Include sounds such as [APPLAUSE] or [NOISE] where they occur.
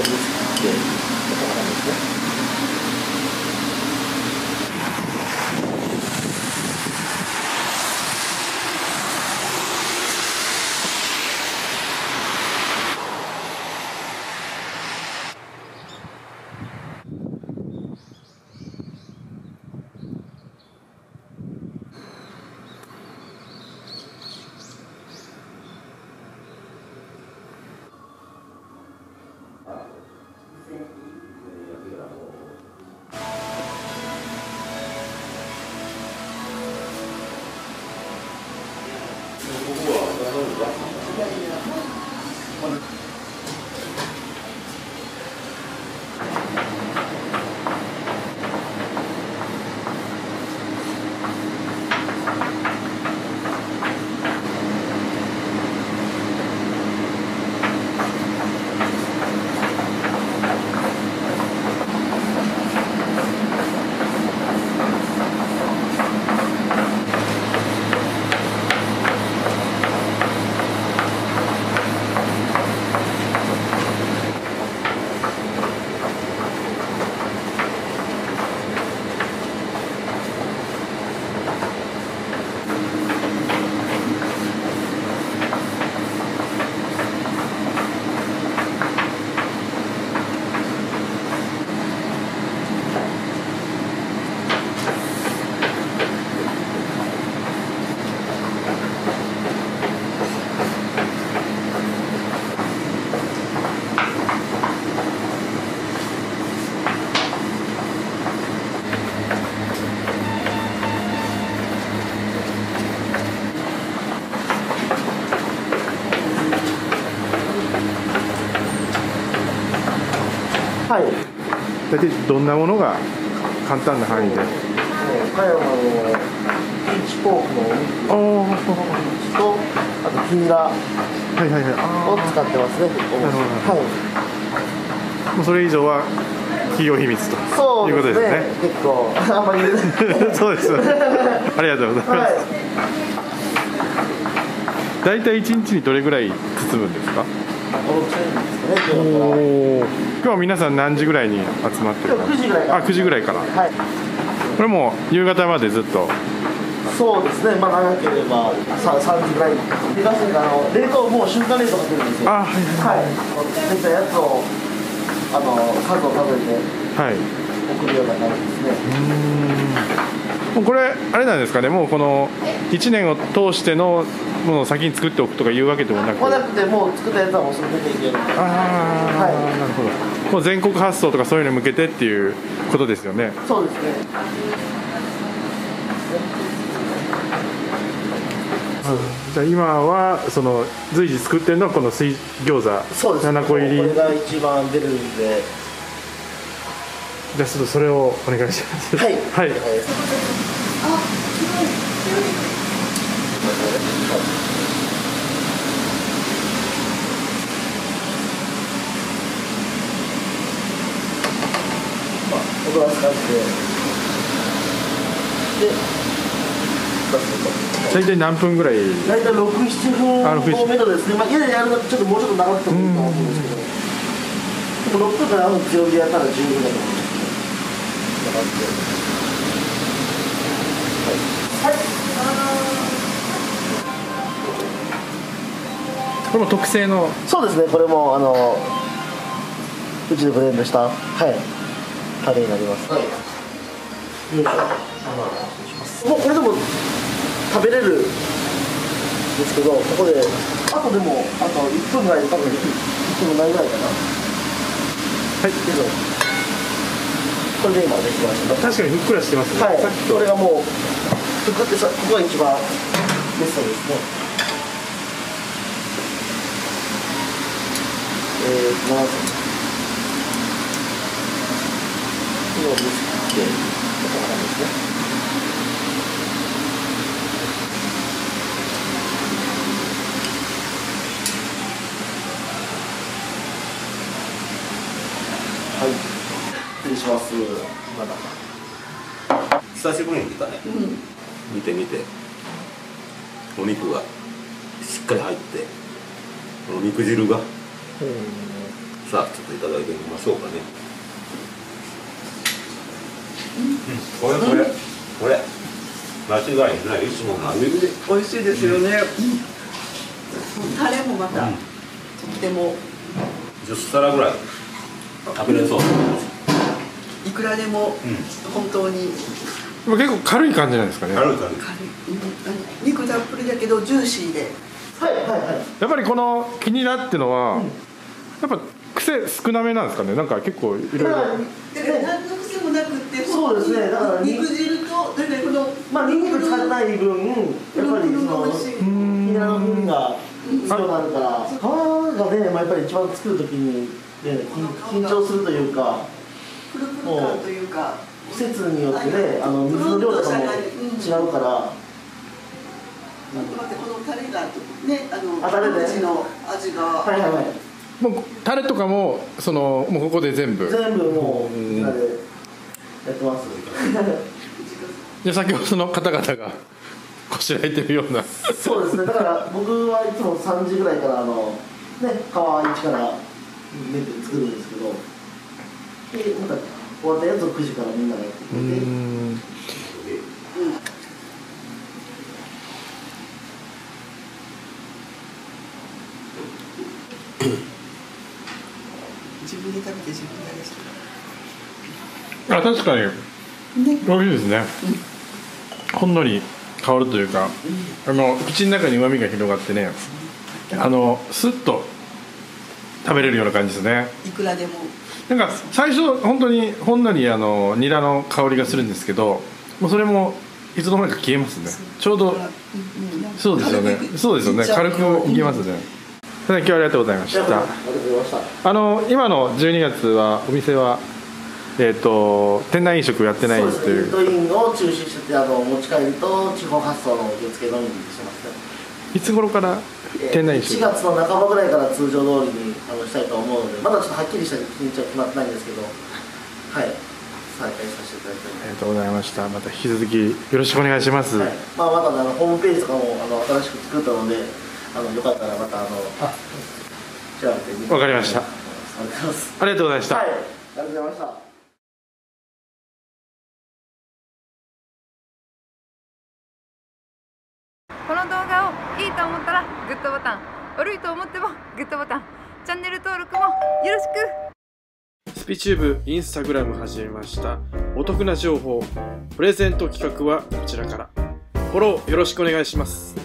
を見つけてやったはい。大体どんなものが簡単な範囲で？岡山のピーチポークのお肉とあとピーラーいはいはいあを使ってますねなるほど。はい。ーもうそれ以上は企業秘密ということでですすね。ね結構あんまり [LAUGHS] そうです。ありがとうございます、はい。大体一日にどれぐらい包むんですか？5 6ですかね今日は皆さん何時ぐらいに集まってる今日9時ぐらいあ9時ぐらいから。はい。これもう夕方までずっと？そうですね。まあ長ければさ3時ぐらい。でかすあの冷凍もう瞬間冷凍が出るんですよ。あはいはいできたやつをあの数を数えて。はい送るような感じですねもうこれあれなんですかね。もうこの1年を通してのものを先に作っておくとかいうわけでもなく。もうなくてもう作ったやつはもうすぐ出ていける。ああ、はいなるほど。もう全国発送とかそういうのに向けてっていうことですよね。そうですね。じゃあ今はその随時作ってるのはこの水餃子。そうです。7個入り。これが一番出るんでじゃあちょっとそれをお願いします。はい。はい。まあ踊らせてあげてで大体何分ぐらい？大体六七分あ6 7を目処ですね、まあ、家でやるのちょっともうちょっと長くてもいいと思うんですけど、でも6分から7分強火でやったら十分だと思います。こんな感じでこれも特製の。そうですね、これもあのうちでブレンドした、はい、タレになります。はい、よい。しょもうこれでも食べれるんですけど、ここで、あとでも、あと1分ぐらいで多分1分もないぐらいかな。はい。けど、これで今できました。確かにふっくらしてますね、はいさっき、とこれがもう、ふくってさ、ここが一番ベストですね。えー、ます。今、水切って、こんな感じですね。はい、失礼します。まだ。久しぶりに来たね、見て見て。お肉がしっかり入って。お肉汁が。しさあちょっといただいてみましょうかね、これこれこれ。間違いない。いつもの味美味しいですよね、タレもまた、とっても。10皿ぐらい。食べれそういくらでも本当に。まあ結構軽い感じなんですかね。軽い。軽い軽い、うんあの肉たっぷりだけどジューシーで。はいはいはい。やっぱりこの気になってのは、やっぱ癖少なめなんですかね。なんか結構いろいろ。だから何の癖もなくってそうですね。だから肉汁とだからこのまあニンニク使ってない分やっぱりその美味しい。ニラの風味が強くなるから。皮がね、まあ、やっぱり一番作る時に、ね、緊緊張するというかプルプル感というか季節によってねあの水の量とかも違うから待って待ってこのタレがねあのあタレで？の味が、はいはいはい。もうタレとかもそのもうここで全部。全部もうみんやってます。で先ほどの方々がこしらえてるような。そうですね。だから僕はいつも3時ぐらいからあのね皮一から練って作るんですけどでまた終わったやつを9時からみん。ながやってくれてん。自分で食べて自分でですあ確かにね美味しいですね、ほん。のり香るというか、あの口の中に旨味が広がってねあのスッと食べれるような感じですね。いくらでも。なんか最初本当にほんのりあのニラの香りがするんですけどもうそれもいつの間にか消えますね。ちょうどそうですよね。そうですよね。軽くいけますね。今日はありがとうございました。あの今の12月はお店はえっ、と店内飲食やってないそうですというね。イートインを中心しててあの持ち帰りと地方発送の受付のみにしてますねいつ頃から？店内飲4食月の半ばぐらいから通常通りにあのしたいと思うのでまだちょっとはっきりした日にちは決まってないんですけどはい。再開させていただいありがとうございました。また引き続きよろしくお願いします、はい、まあまたねあのホームページとかもあの新しく作ったのであのよかったらまたあの調べてみてわかりました。ありがとうございます。ありがとうございました、はい。ありがとうございましたいと思ったらグッドボタン悪いと思ってもグッドボタン。チャンネル登録もよろしく。スピチューブインスタグラム始めました。お得な情報プレゼント企画はこちらから。フォローよろしくお願いします。